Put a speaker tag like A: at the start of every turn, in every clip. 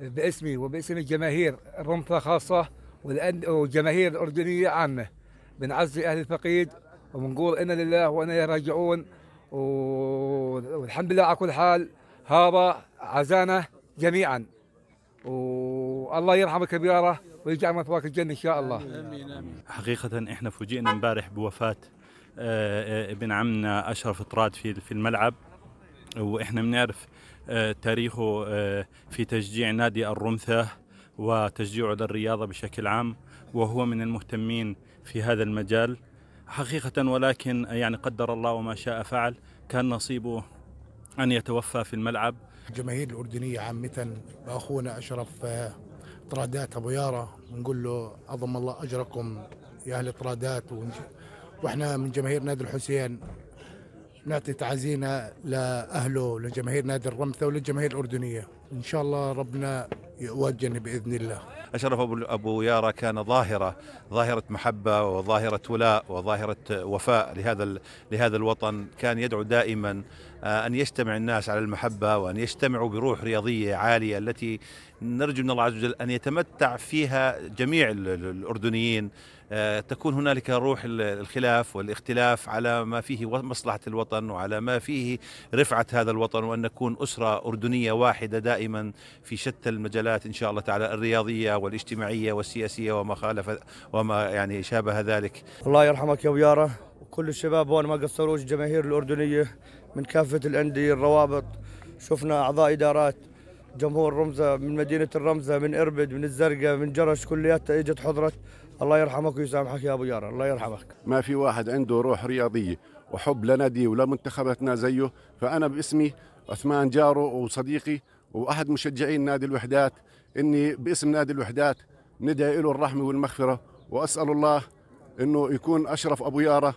A: باسمي وباسم الجماهير الرمثة خاصة والجماهير الأردنية عامة. بنعزي أهل الفقيد وبنقول إنا لله وإنا راجعون. والحمد لله على كل حال هذا عزانا جميعا. والله يرحم الكبيرة ويجعل مثواك الجنة إن شاء الله.
B: حقيقة إحنا فوجئنا امبارح بوفاة آه، آه، ابن عمنا أشرف طراد في الملعب. وإحنا بنعرف تاريخه آه، في تشجيع نادي الرمثة وتشجيعه للرياضة بشكل عام وهو من المهتمين في هذا المجال. حقيقة ولكن يعني قدر الله وما شاء فعل كان نصيبه أن يتوفى في الملعب.
C: الجماهير الأردنية عامة وأخونا أشرف آه، طرادات أبو يارا نقول له عظم الله أجركم يا أهل طرادات وإحنا من جماهير نادي الحسين نعطي تعزينا لأهله لجماهير نادي الرمثة وللجماهير الأردنية. إن شاء الله ربنا يوجهنا بإذن الله.
D: أشرف أبو, أبو يارا كان ظاهرة ظاهرة محبة وظاهرة ولاء وظاهرة وفاء لهذا لهذا الوطن. كان يدعو دائما آه، أن يجتمع الناس على المحبة وأن يجتمعوا بروح رياضية عالية التي نرجو من الله عز وجل أن يتمتع فيها جميع ال- ال- الأردنيين. آه، تكون هنالك روح ال- الخلاف والاختلاف على ما فيه مصلحة الوطن وعلى ما فيه رفعة هذا الوطن وأن نكون أسرة أردنية واحدة دائما في شتى المجالات إن شاء الله تعالى الرياضية والاجتماعية والسياسية وما خالف وما يعني شابه ذلك.
E: الله يرحمك يا أبو يارا. وكل الشباب هون ما قصروش الجماهير الأردنية من كافة الأندية الروابط. شفنا أعضاء إدارات. جمهور رمزة من مدينة الرمزة من إربد من الزرقاء من جرش كلياتها إجت حضرت الله يرحمك ويسامحك يا أبو يارا. الله يرحمك.
F: ما في واحد عنده روح رياضية وحب لنادي ولمنتخباتنا زيه فأنا باسمي عثمان جارو وصديقي وأحد مشجعين نادي الوحدات. إني باسم نادي الوحدات ندعي له الرحمة والمغفرة وأسأل الله إنه يكون أشرف أبو يارا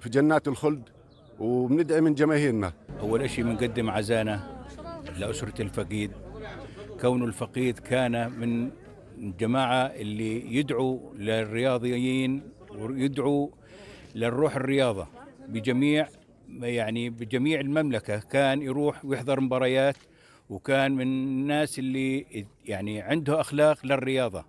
F: في جنات الخلد وبندعي من جماهيرنا.
G: أول شيء بنقدم عزانا لأسرة الفقيد. كون الفقيد كان من الجماعة اللي يدعوا للرياضيين ويدعوا للروح الرياضة بجميع يعني بجميع المملكة. كان يروح ويحضر مباريات وكان من الناس اللي يعني عنده أخلاق للرياضة.